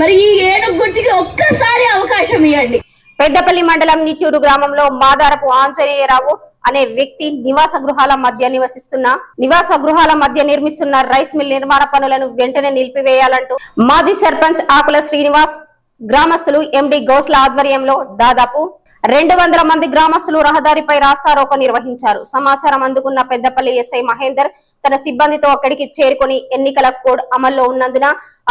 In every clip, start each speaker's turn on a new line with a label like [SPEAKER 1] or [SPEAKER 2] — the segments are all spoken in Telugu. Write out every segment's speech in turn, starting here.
[SPEAKER 1] మరి ఈ ఏనుగు ఒక్కసారి అవకాశం ఇవ్వండి.
[SPEAKER 2] పెద్దపల్లి మండలం నిట్టూరు గ్రామంలో మాదారపు ఆంజనేయరావు అనే వ్యక్తి నివాస గృహాల మధ్య నివసిస్తున్న నివాస గృహాల మధ్య నిర్మిస్తున్న రైస్ మిల్ నిర్మాణ పనులను వెంటనే నిలిపివేయాలంటూ మాజీ సర్పంచ్ ఆకుల శ్రీనివాస్ గ్రామస్తులు ఎండి గౌస్ల ఆధ్వర్యంలో దాదాపు రెండు వందల మంది గ్రామస్తులు రహదారిపై రాస్తారోకో నిర్వహించారు. సమాచారం అందుకున్న పెద్దపల్లి ఎస్ఐ మహేందర్ తన సిబ్బందితో అక్కడికి చేరుకొని ఎన్నికల కోడ్ అమల్లో ఉన్నందున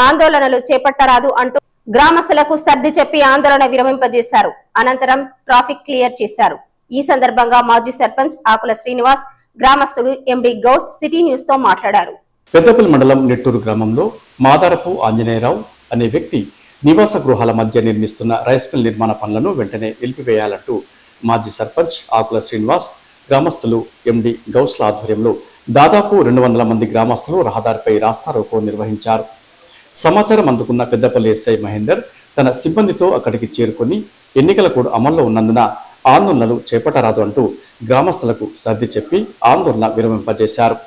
[SPEAKER 2] ఆందోళనలు చేపట్టరాదు అంటూ గ్రామస్తులకు సర్ది చెప్పి ఆందోళన విరమింపజేశారు. అనంతరం ట్రాఫిక్ క్లియర్ చేశారు. ఈ సందర్భంగా మాజీ సర్పంచ్ ఆకుల శ్రీనివాస్ గ్రామస్తుడు ఎండి గౌస్ సిటీ న్యూస్తో మాట్లాడారు.
[SPEAKER 3] పెద్దపల్లి మండలం నెట్టూరు గ్రామంలో మాదారపు ఆంజనేయరావు అనే వ్యక్తి నివాస గృహాల మధ్య నిర్మిస్తున్న రైస్ మిల్ నిర్మాణ పనులను వెంటనే నిలిపివేయాలంటూ మాజీ సర్పంచ్ ఆకుల శ్రీనివాస్ గ్రామస్తులు ఎండి గౌస్ల ఆధ్వర్యంలో దాదాపు రెండు వందల మంది గ్రామస్తులు రహదారిపై రాస్తారోకో నిర్వహించారు. సమాచారం అందుకున్న పెద్దపల్లి ఎస్ఐ మహేందర్ తన సిబ్బందితో అక్కడికి చేరుకొని ఎన్నికల కూడా అమల్లో ఉన్నందున ఆందోళనలు చేపట్టరాదు అంటూ గ్రామస్తులకు సర్ది చెప్పి ఆందోళన విరమింపజేశారు.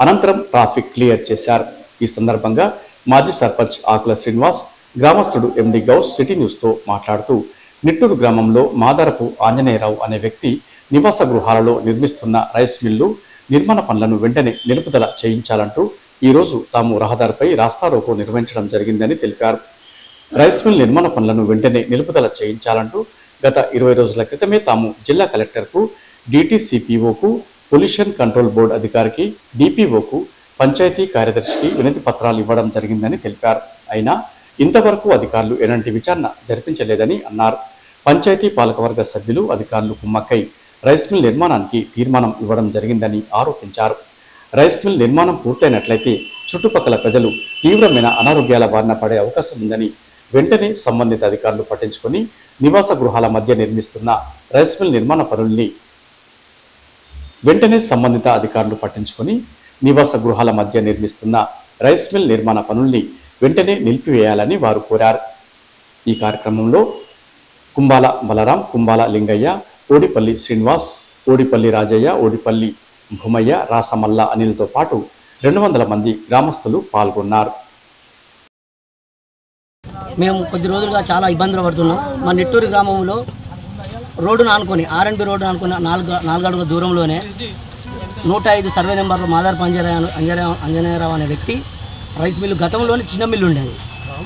[SPEAKER 3] అనంతరం ట్రాఫిక్ క్లియర్ చేశారు. ఈ సందర్భంగా మాజీ సర్పంచ్ ఆకుల శ్రీనివాస్ గ్రామస్తుడు ఎండి గౌస్ సిటీ న్యూస్తో మాట్లాడుతూ నిట్టూరు గ్రామంలో మాదారపు ఆంజనేయరావు అనే వ్యక్తి నివాస గృహాలలో నిర్మిస్తున్న రైస్ మిల్లు నిర్మాణ పనులను వెంటనే నిలుపుదల చేయించాలంటూ ఈ రోజు తాము రహదారిపై రాస్తారోకో నిర్వహించడం జరిగిందని తెలిపారు. రైస్ మిల్ నిర్మాణ పనులను వెంటనే నిలుపుదల చేయించాలంటూ గత ఇరవై రోజుల క్రితమే తాము జిల్లా కలెక్టర్కు డిటిసిపిఓకు పొల్యూషన్ కంట్రోల్ బోర్డు అధికారికి డిపిఓకు పంచాయతీ కార్యదర్శికి వినతి పత్రాలు ఇవ్వడం జరిగిందని తెలిపారు. అయినా ఇంతవరకు అధికారులు ఎలాంటి విచారణ జరిపించలేదని అన్నారు. పంచాయతీ పాలకవర్గ సభ్యులు అధికారులు కుమ్మక్కై రైస్ మిల్ నిర్మాణానికి తీర్మానం ఇవ్వడం జరిగిందని ఆరోపించారు. రైస్ మిల్ నిర్మాణం పూర్తయినట్లయితే చుట్టుపక్కల ప్రజలు తీవ్రమైన అనారోగ్యాల బారిన పడే అవకాశం ఉందని వెంటనే సంబంధిత అధికారులు పట్టించుకొని నివాస గృహాల మధ్య నిర్మిస్తున్న రైస్ మిల్ నిర్మాణ పనుల్ని వెంటనే సంబంధిత అధికారులు పట్టించుకొని నివాస గృహాల మధ్య నిర్మిస్తున్న రైస్ మిల్ నిర్మాణ పనుల్ని వెంటనే నిలిపివేయాలని వారు కోరారు. ఈ కార్యక్రమంలో కుంబాల బలరాం కుంబాల లింగయ్య ఓడిపల్లి శ్రీనివాస్ ఓడిపల్లి రాజయ్య ఓడిపల్లి భూమయ్య రాసమల్ల అనిలతో పాటు రెండు వందల మంది గ్రామస్తులు పాల్గొన్నారు.
[SPEAKER 4] మేము కొద్ది రోజులుగా చాలా ఇబ్బందులు పడుతున్నాం. మా నిట్టూరు గ్రామంలో రోడ్డును ఆనుకొని ఆర్ఎన్బి రోడ్డు ఆనుకొని నాలుగు నాలుగు అడుగుల దూరంలోనే నూట ఐదు సర్వే నెంబర్లో మాదార్ అంజనేయ అంజనేయ అంజనేయరావు అనే వ్యక్తి రైస్ మిల్లు గతంలోనే చిన్న మిల్లు ఉండేది.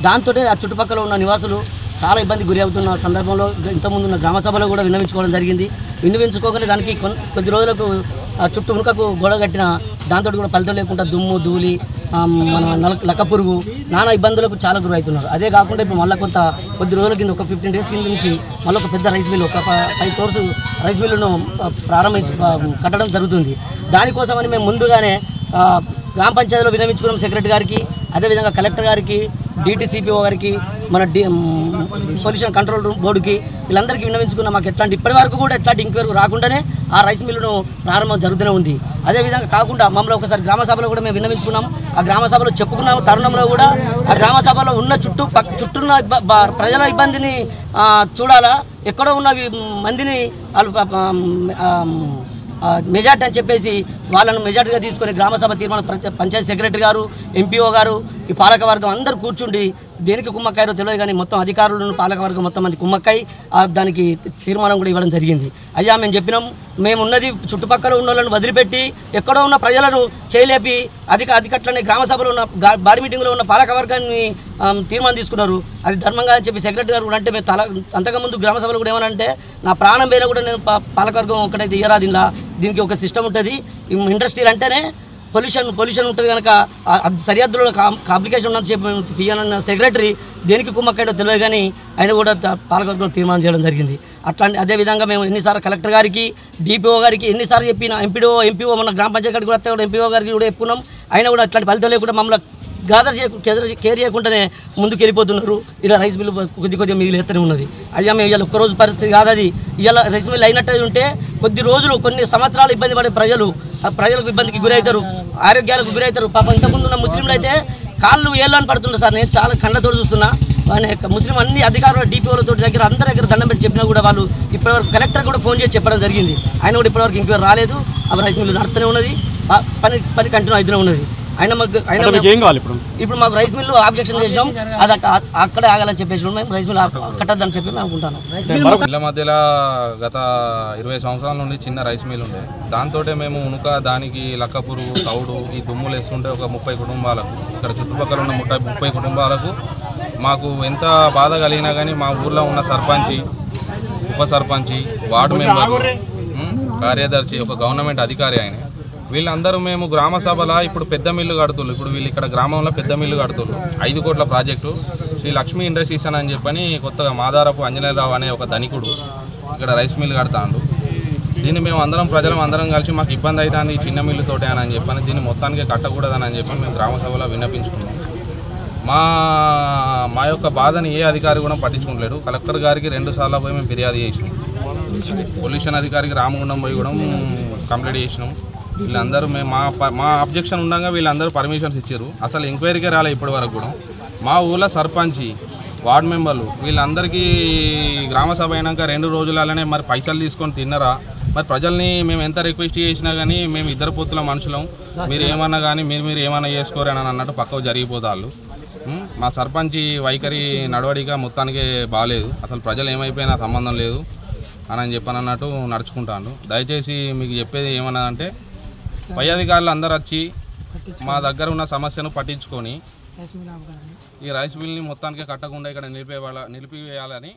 [SPEAKER 4] దాంతో ఆ చుట్టుపక్కల ఉన్న నివాసులు చాలా ఇబ్బంది గురి అవుతున్న సందర్భంలో ఇంతకుముందు ఉన్న గ్రామ సభలో కూడా విన్నవించుకోవడం జరిగింది. విన్నవించుకోగానే దానికి కొద్ది రోజులకు ఆ చుట్టూ ఉనుకకు గొడవ కట్టిన దాంతో కూడా ఫలితం లేకుండా దుమ్ము ధూళి మన నల లక్క పురుగు నానా ఇబ్బందులకు చాలా గురవుతున్నారు అదే కాకుండా ఇప్పుడు మళ్ళీ కొంత కొద్ది రోజుల కింద ఒక ఫిఫ్టీన్ డేస్ కింద నుంచి మళ్ళీ ఒక పెద్ద రైస్ మిల్ ఒక ఫైవ్ క్రోర్స్ రైస్ మిల్లును ప్రారంభించి కట్టడం జరుగుతుంది. దానికోసమని మేము ముందుగానే గ్రామ పంచాయతీలో వినమించుకున్నాం సెక్రటరీ గారికి అదేవిధంగా కలెక్టర్ గారికి డిటిసిపిఓ గారికి మన డి పొల్యూషన్ కంట్రోల్ రూమ్ బోర్డుకి వీళ్ళందరికీ విన్నవించుకున్న. మాకు ఎట్లాంటి ఇప్పటి వరకు కూడా ఎట్లాంటి ఇంక్వైరీ రాకుండానే ఆ రైస్ మిల్లును ప్రారంభం జరుగుతూనే ఉంది. అదేవిధంగా కాకుండా మమ్మల్ని ఒకసారి గ్రామ సభలో కూడా మేము విన్నవించుకున్నాం. ఆ గ్రామ సభలో చెప్పుకున్నాం తరుణంలో కూడా ఆ గ్రామ సభలో ఉన్న చుట్టూ పక్ చుట్టూన్న ప్రజల ఇబ్బందిని చూడాలా? ఎక్కడో ఉన్న మందిని వాళ్ళు మెజార్టీ అని చెప్పేసి వాళ్ళను మెజార్టీగా తీసుకొని గ్రామ సభ తీర్మానం పంచాయతీ సెక్రటరీ గారు ఎంపీఓ గారు ఈ పాలకవర్గం అందరూ కూర్చుండి దేనికి కుమ్మక్కాయో తెలియదు కానీ మొత్తం అధికారులను పాలకవర్గం మొత్తం మంది కుమ్మక్కాయ దానికి తీర్మానం కూడా ఇవ్వడం జరిగింది. అయ్యా మేము చెప్పినాం మేము ఉన్నది చుట్టుపక్కల ఉన్న వాళ్ళని వదిలిపెట్టి ఎక్కడో ఉన్న ప్రజలను చేయలేపి అధిక అధికట్లనే గ్రామ సభలో ఉన్న బాడీ మీటింగ్లో ఉన్న పాలకవర్గాన్ని తీర్మానం తీసుకున్నారు. అది ధర్మంగా అని చెప్పి సెక్రటరీ గారు కూడా అంటే మేము తల అంతకుముందు గ్రామ సభలు కూడా ఏమనంటే నా ప్రాణం పోయినా కూడా నేను పాలకవర్గం ఒకటైతే ఇయ్యరాదిలా దీనికి ఒక సిస్టమ్ ఉంటుంది. ఇండస్ట్రీలు అంటేనే పొల్యూషన్ పొల్యూషన్ ఉంటుంది కనుక సరిహద్దులో కాం- కాంప్లికేషన్ ఉన్నది చెప్పి మేము సెక్రటరీ దేనికి కుమ్మక్కడో తెలియదు కానీ ఆయన కూడా త- పాలకవర్గం తీర్మానం చేయడం జరిగింది. అట్లాంటి అదేవిధంగా మేము ఎన్నిసార్లు కలెక్టర్ గారికి డిపిఓ గారికి ఎన్నిసార్లు చెప్పిన ఎంపీడో ఎంపీఓ మన గ్రామ పంచాయతీ గారికి కూడా ఎంపీఓ గారికి కూడా చెప్పుకున్నాం. ఆయన కూడా అట్లాంటి ఫలితం లేకుండా మమ్మల్ని గాదర్ చేయకు కేర్ చేయకుండానే ముందుకు వెళ్ళిపోతున్నారు ఇలా రైస్ మిల్లు కొద్ది కొద్దిగా మిగిలిస్తూనే ఎత్తనే ఉన్నది. అయ్యా మేము ఇవాళ ఒక్కరోజు పరిస్థితి కాదు అది. ఇవాళ రైస్ మిల్ అయినట్టు ఉంటే కొద్ది రోజులు కొన్ని సంవత్సరాలు ఇబ్బంది పడే ప్రజలు ఆ ప్రజలకు ఇబ్బందికి గురవుతారు. ఆరోగ్యాలకు గురవుతారు. పాపం ఇంతకుముందు ఉన్న ముస్లింలు అయితే కాళ్ళు ఏళ్ళని పడుతుండే సార్. నేను చాలా కండతోడు చూస్తున్నా. ఆయన ముస్లిం అన్ని అధికారులు డిపిఓలతో దగ్గర అందరి దగ్గర దండం పెట్టి చెప్పినా కూడా వాళ్ళు ఇప్పటివరకు కలెక్టర్ కూడా ఫోన్ చేసి చెప్పడం జరిగింది. ఆయన కూడా ఇప్పటివరకు ఇంక్వైరీ రాలేదు. ఆ రైస్ మిల్లు నడుతూనే ఉన్నది. పని పని కంటిన్యూ అవుతూనే ఉన్నది. ఆయన మాకు ఆయన
[SPEAKER 5] ఏం కావాలి ఇప్పుడు?
[SPEAKER 4] ఇప్పుడు మాకు రైస్ మిల్లు ఆబ్జెక్షన్ చేసినాం. అది అక్క- అక్కడే ఆగాలని చెప్పేసి మేము రైస్ మిల్ కట్టద్దని చెప్పి మేము అనుకుంటాను
[SPEAKER 6] ఇళ్ళ మధ్యలో గత ఇరవై సంవత్సరాల నుండి చిన్న రైస్ మిల్ ఉండే. దాంతో మేము ఉనుక దానికి లక్క పురుగు తౌడు ఈ దుమ్ములు వేస్తుంటే ఒక ముప్పై కుటుంబాలకు ఇక్కడ చుట్టుపక్కల ఉన్న ముప్పై ముప్పై కుటుంబాలకు మాకు ఎంత బాధ కలిగినా కానీ మా ఊర్లో ఉన్న సర్పంచి ఉప సర్పంచి వార్డు మెంబర్ కార్యదర్శి ఒక గవర్నమెంట్ అధికారి ఆయన. వీళ్ళందరూ మేము గ్రామ సభలో ఇప్పుడు పెద్ద మిల్లు కడుతుళ్ళు ఇప్పుడు వీళ్ళు ఇక్కడ గ్రామంలో పెద్ద మిల్లు కడుతుళ్ళు ఐదు కోట్ల ప్రాజెక్టు. శ్రీ లక్ష్మీ ఇండస్ట్రీస్ అని చెప్పని కొత్తగా మాదారపు ఆంజనేయరావు అనే ఒక ధనికుడు ఇక్కడ రైస్ మిల్లు కడతాడు. దీన్ని మేము అందరం ప్రజలం అందరం కలిసి మాకు ఇబ్బంది అవుతుంది ఈ చిన్న మిల్లుతోటే అని అని చెప్పని దీన్ని మొత్తానికి కట్టకూడదని అని చెప్పి మేము గ్రామ సభలో విన్నపించుకున్నాం. మా మా యొక్క బాధని ఏ అధికారి కూడా పట్టించుకోలేడు కలెక్టర్ గారికి రెండు సార్లు పోయి మేము ఫిర్యాదు చేసినాం. పొల్యూషన్ అధికారికి రామగుండం పోయి కూడా కంప్లీట్ చేసినాం. వీళ్ళందరూ మేము మా ప- మా అబ్జెక్షన్ ఉండగా వీళ్ళందరూ పర్మిషన్స్ ఇచ్చారు. అసలు ఎంక్వైరీకే రాలే ఇప్పటి వరకు కూడా. మా ఊళ్ళో సర్పంచి వార్డ్ మెంబర్లు వీళ్ళందరికీ గ్రామ సభ అయినాక రెండు రోజులలోనే మరి పైసలు తీసుకొని తిన్నరా? మరి ప్రజల్ని మేము ఎంత రిక్వెస్ట్ చేసినా కానీ మేము ఇద్దరు పొత్తుల మనుషులం. మీరు ఏమన్నా కానీ మీరు మీరు ఏమన్నా చేసుకోరు అని అన్నట్టు పక్కకు జరిగిపోతాళ్ళు. మా సర్పంచి వైఖరి నడవడిక మొత్తానికి బాగాలేదు అసలు ప్రజలు ఏమైపోయినా సంబంధం లేదు. అని అని చెప్పనన్నట్టు నడుచుకుంటాను దయచేసి మీకు చెప్పేది ఏమన్నా అంటే పై అధికారులు అందరు వచ్చి మా దగ్గర ఉన్న సమస్యను పట్టించుకొని ఈ రైస్ మిల్ని మొత్తానికి కట్టకుండా ఇక్కడ నిలిపేవాళ్ళ నిలిపివేయాలని